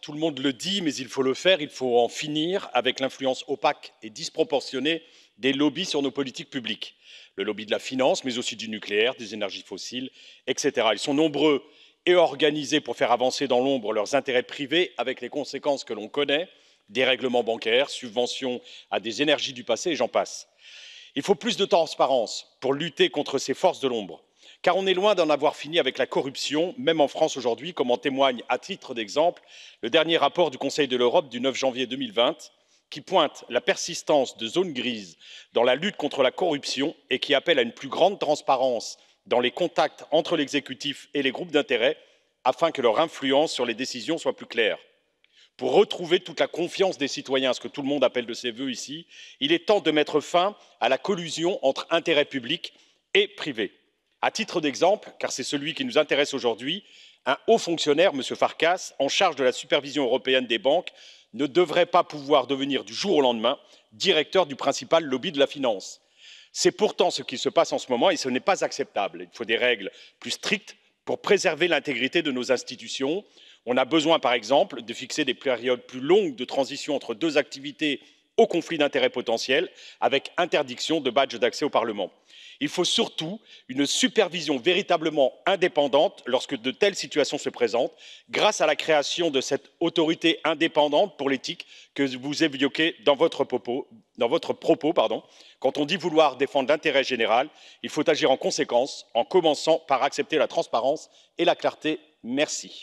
Tout le monde le dit, mais il faut le faire, il faut en finir avec l'influence opaque et disproportionnée des lobbies sur nos politiques publiques. Le lobby de la finance, mais aussi du nucléaire, des énergies fossiles, etc. Ils sont nombreux et organisés pour faire avancer dans l'ombre leurs intérêts privés, avec les conséquences que l'on connaît dérèglements bancaires, subventions à des énergies du passé, et j'en passe. Il faut plus de transparence pour lutter contre ces forces de l'ombre car on est loin d'en avoir fini avec la corruption même en france aujourd'hui comme en témoigne à titre d'exemple le dernier rapport du conseil de l'europe du neuf janvier deux mille vingt qui pointe la persistance de zones grises dans la lutte contre la corruption et qui appelle à une plus grande transparence dans les contacts entre l'exécutif et les groupes d'intérêt afin que leur influence sur les décisions soit plus claire. pour retrouver toute la confiance des citoyens ce que tout le monde appelle de ses vœux ici il est temps de mettre fin à la collusion entre intérêt public et privé à titre d'exemple car c'est celui qui nous intéresse aujourd'hui un haut fonctionnaire m. farkas en charge de la supervision européenne des banques ne devrait pas pouvoir devenir du jour au lendemain directeur du principal lobby de la finance. c'est pourtant ce qui se passe en ce moment et ce n'est pas acceptable. il faut des règles plus strictes pour préserver l'intégrité de nos institutions. on a besoin par exemple de fixer des périodes plus longues de transition entre deux activités au conflit d'intérêts potentiel avec interdiction de badge d'accès au parlement il faut surtout une supervision véritablement indépendante lorsque de telles situations se présentent grâce à la création de cette autorité indépendante pour l'éthique que vous évoquez dans votre propos quand on dit vouloir défendre l'intérêt général il faut agir en conséquence en commençant par accepter la transparence et la clarté. merci.